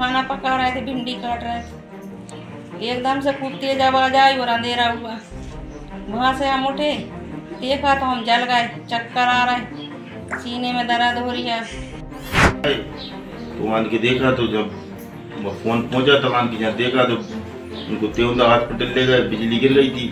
खाना पका रहे थे भिंडी काट रहे थे एकदम से खूब तेज आवाज़ आई और अंधेरा हुआ। वहाँ से हम उठे, देखा तो हम जल गए, चक्कर आ रहे, सीने में दर्द हो रही है। तो मान के देखा तो जब फ़ोन पहुँचा तो मान के यहाँ देखा तो उनको तेवंदा हॉस्पिटल ले गए, बिजली गिर गई थी,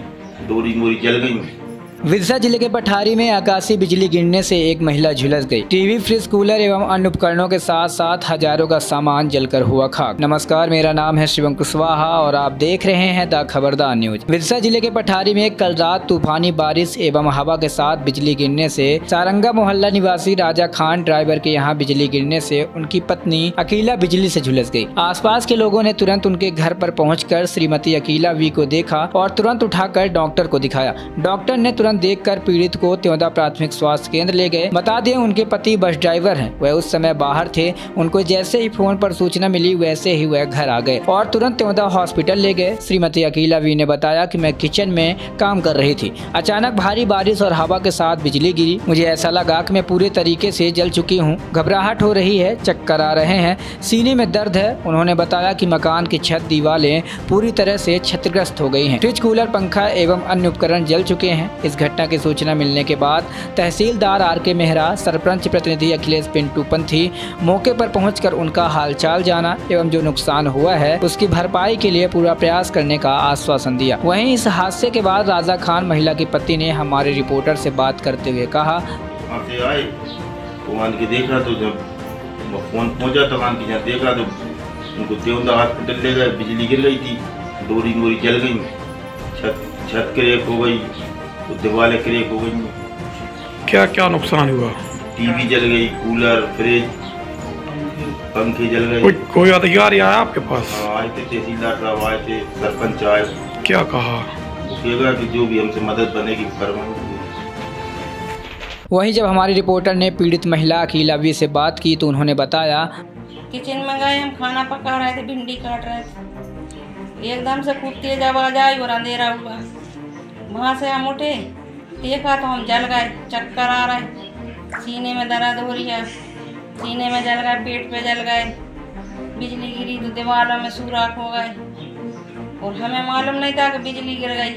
डोरी मोरी जल गई। विदिशा ज़िले के पठारी में आकाशीय बिजली गिरने से एक महिला झुलस गई। टीवी, फ्रिज, कूलर एवं अन्य उपकरणों के साथ साथ हज़ारों का सामान जलकर हुआ खाक। नमस्कार, मेरा नाम है शिवम कुशवाहा और आप देख रहे हैं द खबरदार न्यूज़। विदिशा ज़िले के पठारी में कल रात तूफानी बारिश एवं हवा के साथ बिजली गिरने से सारंगा मोहल्ला निवासी राजा खान ड्राइवर के यहाँ बिजली गिरने से उनकी पत्नी अकीला बिजली से झुलस गई। आसपास के लोगों ने तुरंत उनके घर पर पहुंचकर श्रीमती अकीला वी को देखा और तुरंत उठाकर डॉक्टर को दिखाया। डॉक्टर ने तुरंत देखकर पीड़ित को त्योदा प्राथमिक स्वास्थ्य केंद्र ले गए। बता दें, उनके पति बस ड्राइवर हैं। वह उस समय बाहर थे। उनको जैसे ही फ़ोन पर सूचना मिली, वैसे ही वह घर आ गए और तुरंत त्योदा हॉस्पिटल ले गए। श्रीमती अकीला वी ने बताया की मैं किचन में काम कर रही थी। अचानक भारी बारिश और हवा के साथ बिजली गिरी। मुझे ऐसा लगा कि मैं पूरे तरीके से जल चुकी हूँ। घबराहट हो रही है, चक्कर आ रहे हैं। सीने में दर्द है। उन्होंने बताया कि मकान की छत दीवारें पूरी तरह से क्षतिग्रस्त हो गई हैं। फ्रिज, कूलर, पंखा एवं अन्य उपकरण जल चुके हैं। इस घटना की सूचना मिलने के बाद तहसीलदार आर के मेहरा, सरपंच प्रतिनिधि अखिलेश पिंटू पंथी मौके पर पहुंचकर उनका हालचाल जाना एवं जो नुकसान हुआ है, उसकी भरपाई के लिए पूरा प्रयास करने का आश्वासन दिया। वहीं इस हादसे के बाद राजा खान महिला की पति ने हमारे रिपोर्टर से बात करते हुए कहा उनको तेवंदा हॉस्पिटल ले गए, बिजली गिर गई थी डोरी जल गई, छत छत क्रैक हो गई तो दीवारें क्रैक हो गई क्या क्या नुकसान हुआ? टीवी जल गई कूलर फ्रिज पंखे जल गए। कोई कोई अधिकारी आया आपके पास? हाँ, आए थे तहसीलदार साहब आए थे सरपंच आए। क्या कहा? कहेगा कि जो भी हमसे मदद बनेगी करवाएँगे वहीं जब हमारी रिपोर्टर ने पीड़ित महिला अकीला वी से बात की तो उन्होंने बताया किचन में गए हम खाना पका रहे थे भिंडी काट रहे थे। एकदम से खूब तेज आवाज़ आई और अंधेरा हुआ। वहाँ से हम उठे देखा तो हम जल गए, चक्कर आ रहे। सीने में दर्द हो रही है। सीने में जल गए, पेट पे जल गए। बिजली गिरी तो दीवारों में सुराख हो गए। और हमें मालूम नहीं था कि बिजली गिर गई।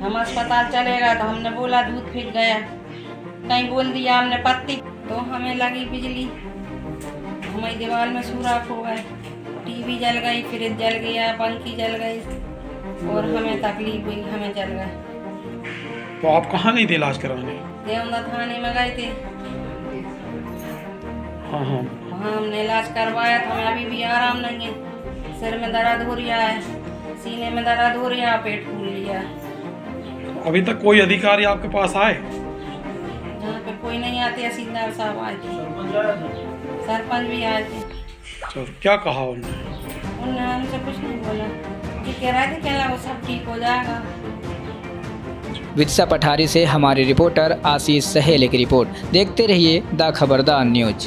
हम अस्पताल चले गए तो हमने बोला दूध फिर गया। कहीं बोल दिया हमने पत्ती। तो हमें लगी बिजली। हमारी दीवार में सुराख हो गए। टीवी जल गई, फ्रिज जल गया, पंखी जल गई। और हमें तकलीफ़ हुई, हमें जल गए। तो आप कहाँ गई थी इलाज कराने? देवदा थाने में गए थे। हाँ हाँ। वहाँ हमने इलाज करवाया तो हमें अभी भी आराम नहीं है। सिर में दर्द हो रहा है सीने में दर्द हो रहा है पेट फूल लिया है। अभी तक कोई अधिकारी आपके पास आए? जहाँ पे कोई नहीं आते तहसीलदार साहब आए थे। सरपंच भी आए थे। तो क्या कहा उन्होंने? उन्होंने हमसे कुछ नहीं बोला। कि कह रहे थे कहना वो सब ठीक हो जाएगा। विदिशा पठारी से हमारे रिपोर्टर आशीष सहेल की रिपोर्ट। देखते रहिए द खबरदार न्यूज़।